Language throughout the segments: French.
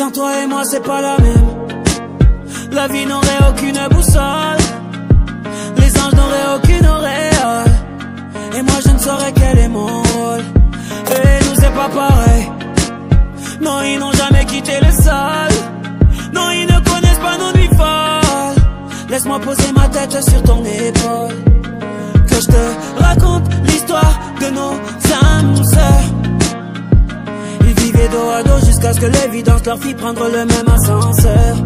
Sans toi et moi c'est pas la même. La vie n'aurait aucune boussole. Les anges n'auraient aucune auréole. Et moi je ne saurais quel est mon rôle. Et nous c'est pas pareil. Non ils n'ont jamais quitté le sol. Non ils ne connaissent pas nos nuits folles. Laisse-moi poser ma tête sur ton épaule. Que je te raconte l'histoire de nos âmes jusqu'à ce que l'évidence leur fit prendre le même ascenseur.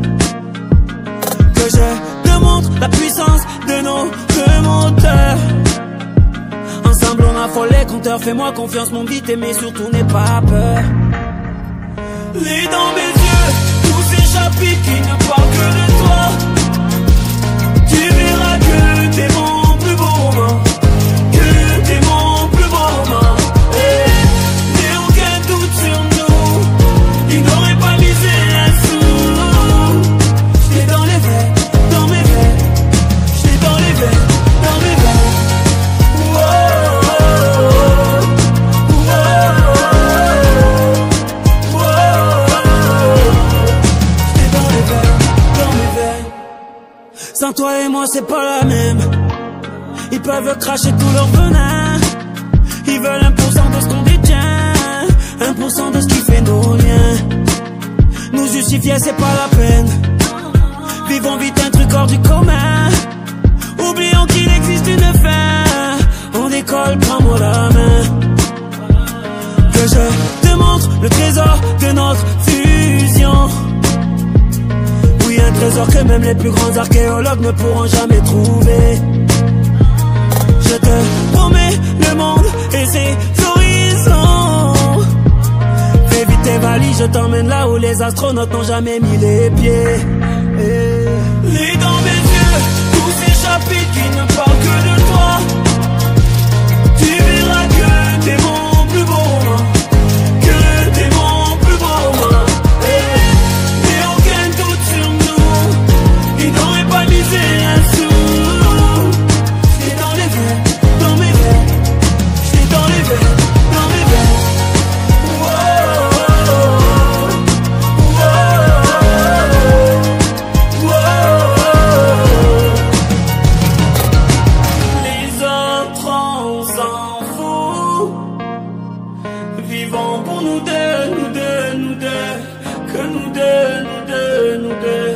Que je te montre la puissance de nos deux moteurs. Ensemble on a les compteurs, fais-moi confiance mon vite mais surtout n'aie pas peur. Les dans mes yeux, tous ces chapitres qui ne parlent que de toi et moi c'est pas la même. Ils peuvent cracher tout leur venin Ils veulent 1% de ce qu'on détient 1% de ce qui fait nos liens. Nous justifier c'est pas la peine. Vivons vite un truc hors du commun que même les plus grands archéologues ne pourront jamais trouver. Je te promets le monde et ses horizons. Fais vite tes valises, je t'emmène là où les astronautes n'ont jamais mis les pieds. nude, că nu de, nu de, nu de